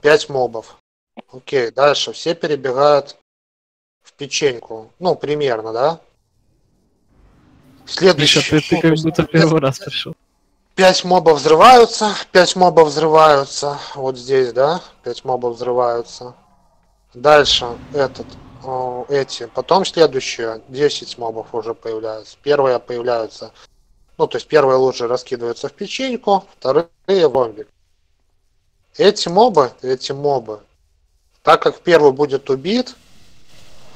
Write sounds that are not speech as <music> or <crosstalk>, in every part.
5 мобов. Окей, дальше все перебегают в печеньку. Ну, примерно, да? Следующий. Миша, ты, ты как будто первый раз пришел. 5 мобов взрываются, 5 мобов взрываются. Вот здесь, да? 5 мобов взрываются. Дальше этот, эти. Потом следующие 10 мобов уже появляются. Первые появляются, ну, то есть первые лужи раскидываются в печеньку, вторые в зомби. Эти мобы, эти мобы, так как первый будет убит,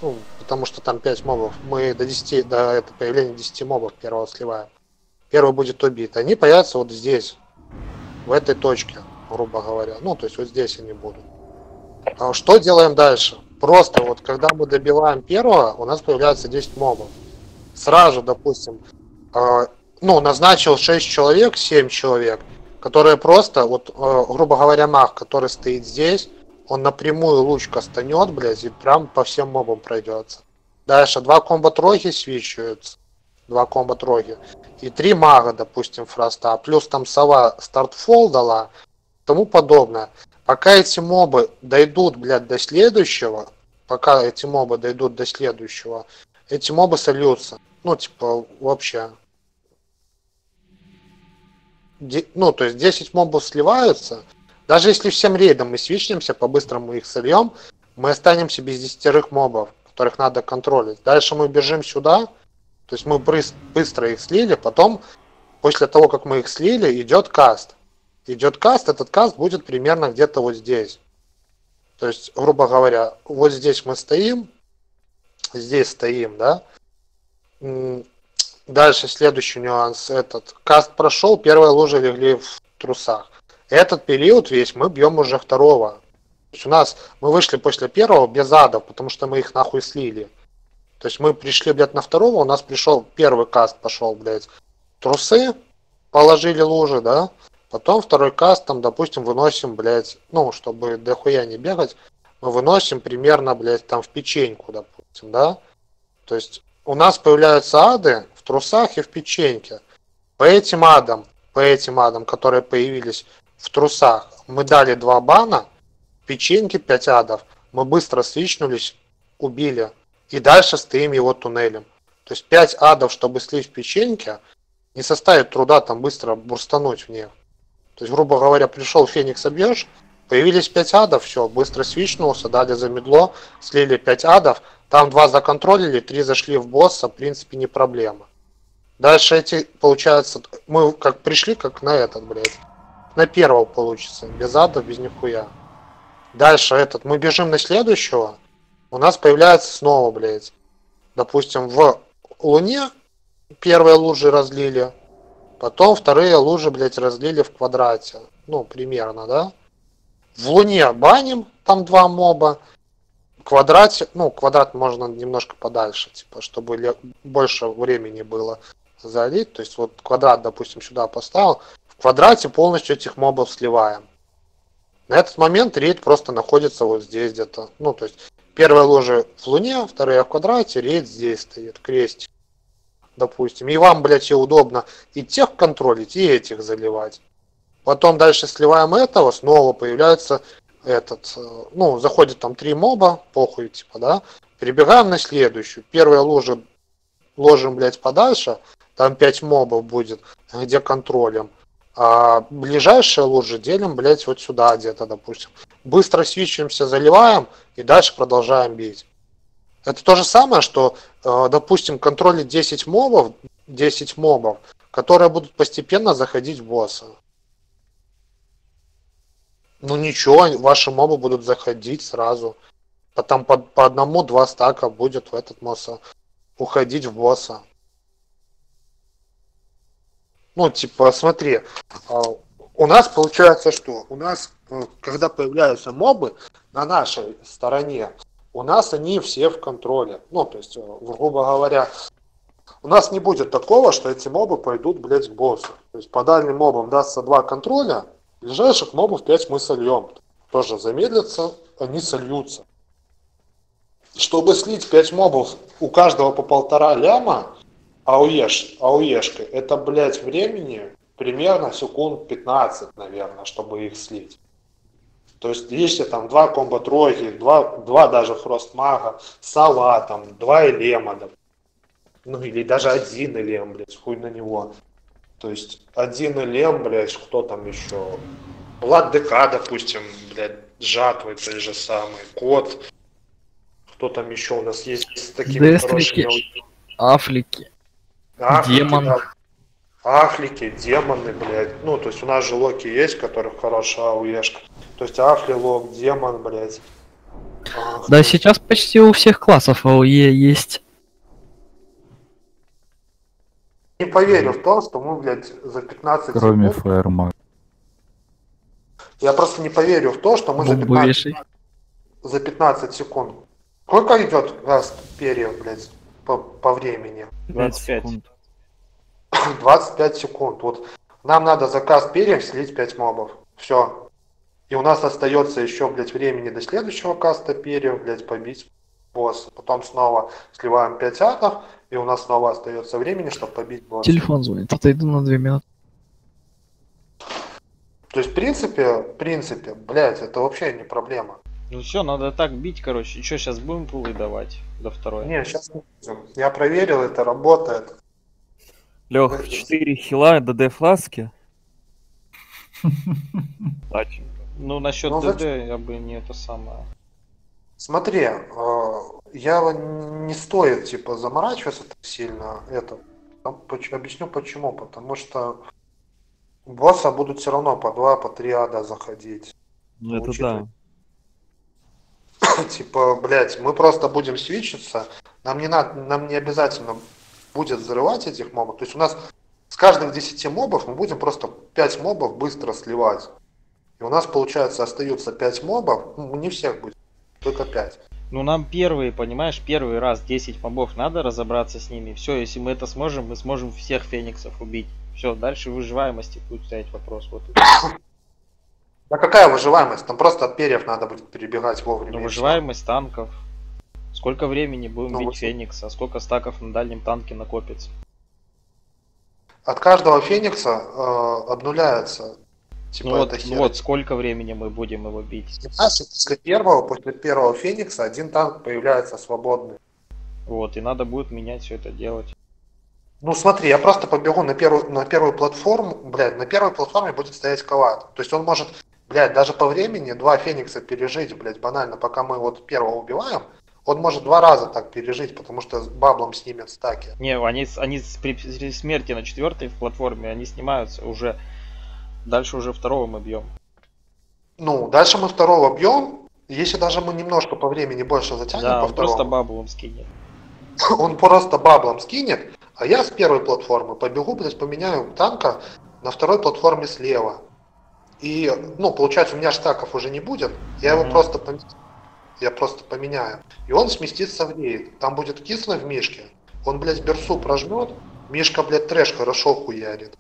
ну, потому что там 5 мобов, мы до 10, до это появления 10 мобов первого сливаем. Первый будет убит. Они появятся вот здесь, в этой точке, грубо говоря. Ну, то есть вот здесь они будут. А что делаем дальше? Просто вот когда мы добиваем первого, у нас появляется 10 мобов. Сразу, допустим, э, ну, назначил 6 человек, 7 человек, которые просто, вот, э, грубо говоря, маг, который стоит здесь, он напрямую луч кастанет, блядь, и прям по всем мобам пройдется. Дальше два комбо-троги свечиваются. Два комбо-троги. И три мага, допустим, фроста. Плюс там сова стартфол дала. Тому подобное. Пока эти мобы дойдут, блядь, до следующего, пока эти мобы дойдут до следующего, эти мобы сольются. Ну, типа, вообще. Ну, то есть 10 мобов сливаются, даже если всем рейдом мы свичнемся, по-быстрому их сольем, мы останемся без десятерых мобов, которых надо контролить. Дальше мы бежим сюда, то есть мы быстро их слили, потом, после того, как мы их слили, идет каст. Идет каст, этот каст будет примерно где-то вот здесь. То есть, грубо говоря, вот здесь мы стоим, здесь стоим, да. Дальше следующий нюанс. Этот каст прошел, первые лужи легли в трусах. Этот период весь мы бьем уже второго. То есть у нас мы вышли после первого без адов, потому что мы их нахуй слили. То есть мы пришли, блядь, на второго, у нас пришел первый каст пошел, блядь, трусы, положили лужи, да, потом второй каст, там, допустим, выносим, блядь, ну, чтобы дохуя не бегать, мы выносим примерно, блядь, там в печеньку, допустим, да. То есть у нас появляются ады в трусах и в печеньке. По этим адам, по этим адам, которые появились в трусах. Мы дали два бана, печеньки 5 адов. Мы быстро свичнулись, убили. И дальше стоим его туннелем. То есть 5 адов, чтобы слить печеньке, не составит труда там быстро бурстануть в них. То есть, грубо говоря, пришел Феникс объешь, появились 5 адов, все, быстро свичнулся, дали за медло, слили 5 адов, там 2 законтролили, 3 зашли в босса, в принципе, не проблема. Дальше эти, получается, мы как пришли, как на этот, блядь на первого получится. Без ада, без нихуя. Дальше этот. Мы бежим на следующего. У нас появляется снова, блядь. Допустим, в Луне первые лужи разлили. Потом вторые лужи, блядь, разлили в квадрате. Ну, примерно, да? В Луне баним, там два моба. Квадрате, ну, квадрат можно немножко подальше, типа, чтобы больше времени было залить. То есть вот квадрат, допустим, сюда поставил, квадрате полностью этих мобов сливаем. На этот момент рейд просто находится вот здесь где-то. Ну, то есть, первая ложа в Луне, вторая в квадрате, рейд здесь стоит, крестик. Допустим. И вам, блядь, и удобно и тех контролить, и этих заливать. Потом дальше сливаем этого, снова появляется этот, э, ну, заходит там три моба, похуй, типа, да, перебегаем на следующую. Первая ложа ложим, блядь, подальше, там пять мобов будет, где контролем. А ближайшие лужи делим, блядь, вот сюда где-то, допустим. Быстро свечимся, заливаем и дальше продолжаем бить. Это то же самое, что, э, допустим, контролить 10 мобов, 10 мобов, которые будут постепенно заходить в босса. Ну ничего, ваши мобы будут заходить сразу. Потом по, по одному-два стака будет в этот босса уходить в босса. Ну, типа, смотри, а, у нас получается что? У нас, э, когда появляются мобы на нашей стороне, у нас они все в контроле. Ну, то есть, э, грубо говоря, у нас не будет такого, что эти мобы пойдут, блядь, к боссу. То есть по дальним мобам дастся два контроля, ближайших мобов 5 мы сольем. Тоже замедлятся, они сольются. Чтобы слить 5 мобов у каждого по полтора ляма, АУЕш, АУЕшкой, это, блядь, времени примерно секунд 15, наверное, чтобы их слить. То есть, если там два комбо тройки, два, два даже фрост мага, сала, там, два элема, да, ну или даже один элем, блядь, хуй на него. То есть, один элем, блядь, кто там еще? Влад ДК, допустим, блядь, жатвы той же самый, кот. Кто там еще у нас есть с такими Дестрики. хорошими Афлики. Ахлики, Демон. да. Ахлики, демоны, блядь. Ну, то есть у нас же локи есть, которых хорошая ауешка. То есть Афли лок, демон, блядь. Ах, Да, сейчас почти у всех классов АОЕ есть. Не поверю в то, что мы, блядь, за 15 Кроме секунд... фаермага. Я просто не поверю в то, что мы за Бомбу 15, вешай. за 15 секунд... Сколько идет газ перьев, блядь, по, по времени? 25. 25 секунд. Вот нам надо за каст перьев слить 5 мобов. Все. И у нас остается еще, блядь, времени до следующего каста перьев, блядь, побить босса. Потом снова сливаем 5 атов, и у нас снова остается времени, чтобы побить босса. Телефон звонит. Отойду на две минуты. То есть, в принципе, в принципе, блядь, это вообще не проблема. Ну все, надо так бить, короче. И что, сейчас будем пулы давать до второй? Не, сейчас не будем. Я проверил, это работает. Лех, в 4 хила ДД фласки. Ну, насчет Ну, ДД зачем? я бы не это самое. Смотри, э, я не стоит, типа, заморачиваться так сильно. Это, объясню почему. Потому что босса будут все равно по два, по три ада заходить. Ну это Учитывая- да. <coughs> Типа, блядь, мы просто будем свечиться. Нам не надо, нам не обязательно будет взрывать этих мобов. То есть у нас с каждых 10 мобов мы будем просто 5 мобов быстро сливать. И у нас, получается, остаются 5 мобов. Ну, не всех будет, только 5. Ну, нам первый, понимаешь, первый раз 10 мобов надо разобраться с ними. Все, если мы это сможем, мы сможем всех фениксов убить. Все, дальше выживаемости будет стоять вопрос. Вот. Да какая выживаемость? Там просто от перьев надо будет перебегать вовремя. Ну, выживаемость танков. Сколько времени будем Ну, бить феникса? Сколько стаков на дальнем танке накопится? От каждого феникса э, обнуляется. Типа ну вот, хер. вот сколько времени мы будем его бить. После первого, после первого феникса один танк появляется свободный. Вот, и надо будет менять все это делать. Ну смотри, я просто побегу на первую, на первую платформу, блядь, на первой платформе будет стоять калат. То есть он может, блядь, даже по времени два феникса пережить, блядь, банально, пока мы вот первого убиваем, он может два раза так пережить, потому что с баблом снимет стаки. Не, они, они при, при смерти на четвертой в платформе, они снимаются уже. Дальше уже второго мы бьем. Ну, дальше мы второго бьем, если даже мы немножко по времени больше затянем Да, по он просто второму, бабулом скинет. <laughs> он просто баблом скинет, а я с первой платформы побегу, блядь, поменяю танка на второй платформе слева. И, ну, получается, у меня штаков уже не будет, я его Мгм. просто поменяю. Я просто поменяю. И он сместится в рейд. Там будет кисло в Мишке. Он, блядь, берсу прожмет. Мишка, блядь, трэш хорошо хуярит.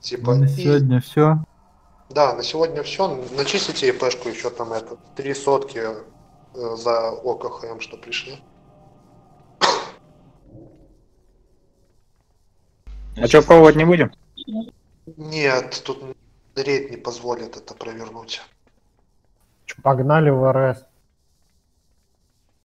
Типа, На и- сегодня все. да, на сегодня все. Начислите ИПшку еще там это. Три сотки э, за ОКХМ, что пришли. А что, пробовать не будем? Нет, тут рейд не позволит это провернуть. Погнали в РС.